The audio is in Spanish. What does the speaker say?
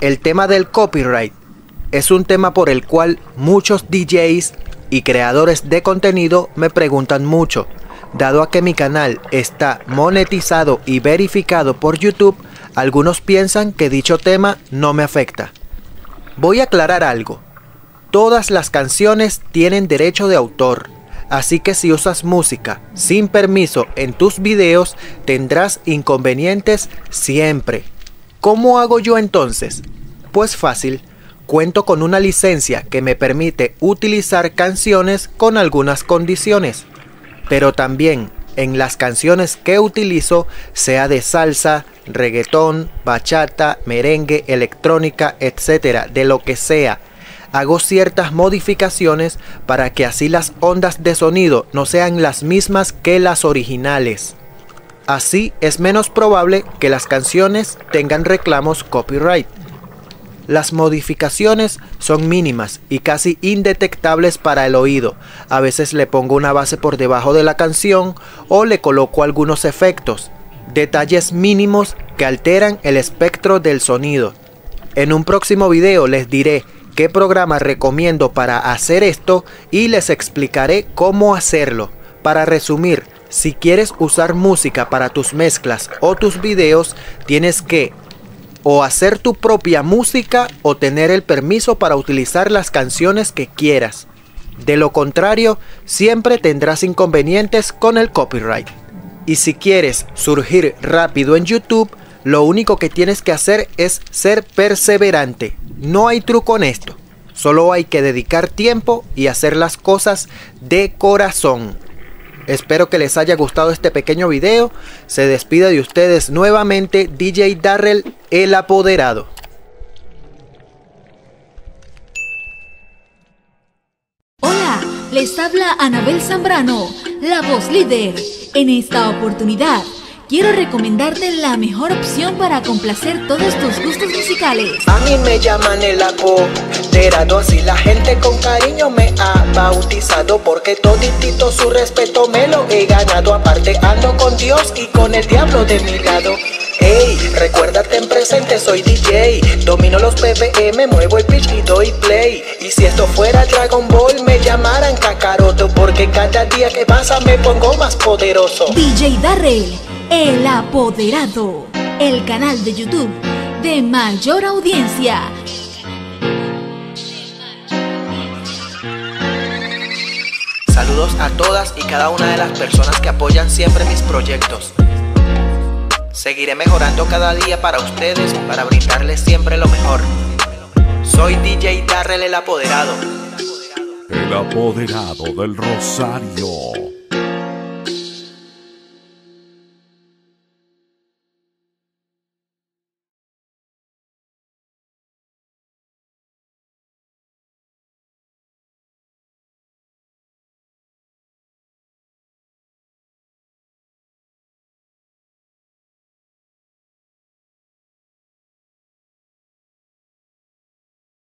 El tema del copyright es un tema por el cual muchos DJs y creadores de contenido me preguntan mucho. Dado a que mi canal está monetizado y verificado por YouTube, algunos piensan que dicho tema no me afecta. Voy a aclarar algo. Todas las canciones tienen derecho de autor, así que si usas música sin permiso en tus videos tendrás inconvenientes siempre. ¿Cómo hago yo entonces? Pues fácil, cuento con una licencia que me permite utilizar canciones con algunas condiciones, pero también en las canciones que utilizo, sea de salsa, reggaetón, bachata, merengue, electrónica, etcétera, de lo que sea, hago ciertas modificaciones para que así las ondas de sonido no sean las mismas que las originales. Así es menos probable que las canciones tengan reclamos copyright. Las modificaciones son mínimas y casi indetectables para el oído. A veces le pongo una base por debajo de la canción o le coloco algunos efectos, detalles mínimos que alteran el espectro del sonido. En un próximo video les diré qué programa recomiendo para hacer esto y les explicaré cómo hacerlo. Para resumir, si quieres usar música para tus mezclas o tus videos, tienes que o hacer tu propia música o tener el permiso para utilizar las canciones que quieras. De lo contrario, siempre tendrás inconvenientes con el copyright. Y si quieres surgir rápido en YouTube, lo único que tienes que hacer es ser perseverante. No hay truco en esto. Solo hay que dedicar tiempo y hacer las cosas de corazón. Espero que les haya gustado este pequeño video. Se despide de ustedes nuevamente DJ Darrell el apoderado. Hola, les habla Anabel Zambrano, la voz líder. En esta oportunidad quiero recomendarte la mejor opción para complacer todos tus gustos musicales. A mí me llaman el apoderado, así la gente con cariño me ha bautizado, porque toditito su respeto me lo he ganado. Aparte ando con Dios y con el diablo de mi lado. Ey, recuérdate en presente, soy DJ. Domino los BPM, muevo el pitch y doy play. Y si esto fuera Dragon Ball, me llamaran Kakaroto. Porque cada día que pasa me pongo más poderoso. DJ Darrell, el apoderado. El canal de YouTube de mayor audiencia. A todas y cada una de las personas que apoyan siempre mis proyectos. Seguiré mejorando cada día para ustedes, para brindarles siempre lo mejor. Soy DJ Darrell el apoderado. El apoderado del Rosario.